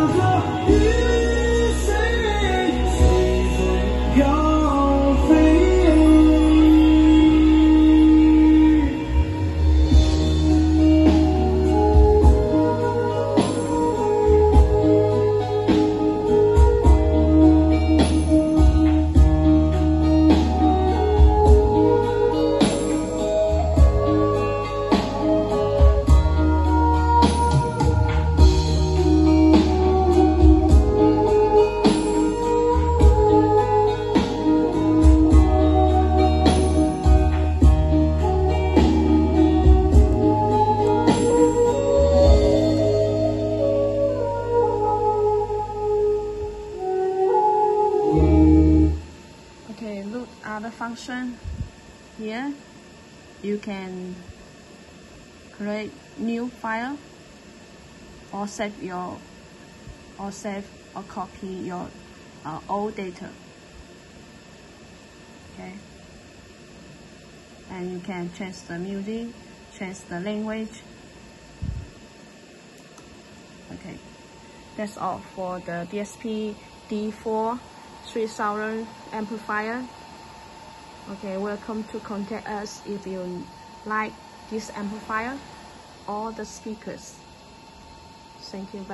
我说 look other function. Here, you can create new file or save your or save or copy your uh, old data. Okay, and you can change the music, change the language. Okay, that's all for the DSP D4 3000 amplifier. Okay, welcome to contact us if you like this amplifier or the speakers. Thank you.